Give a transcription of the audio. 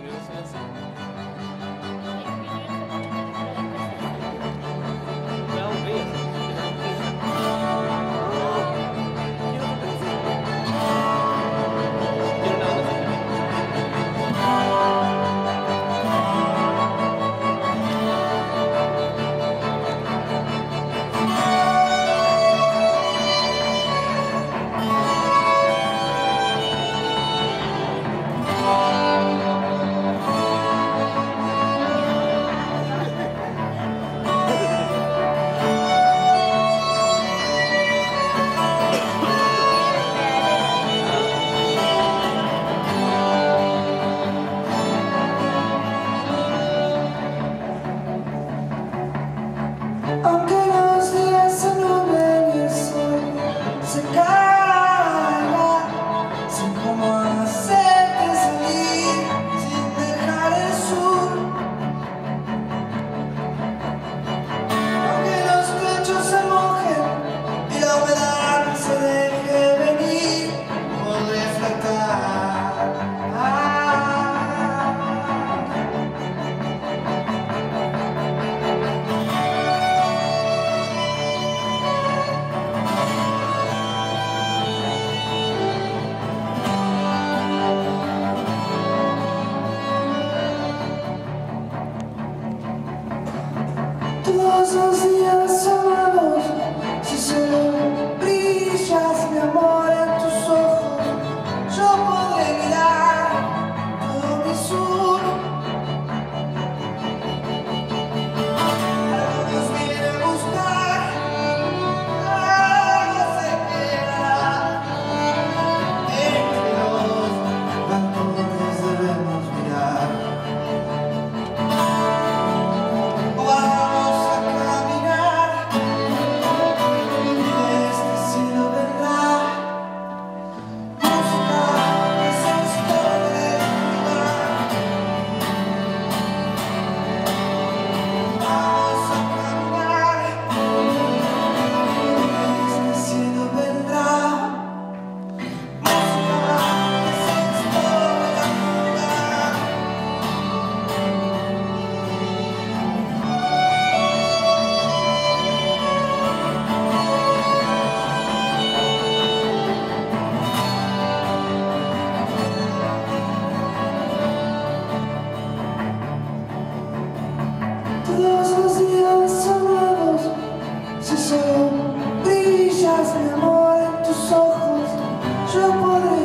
thing in a. Okay. cosas Deixas minha amor en tus ojos, yo podré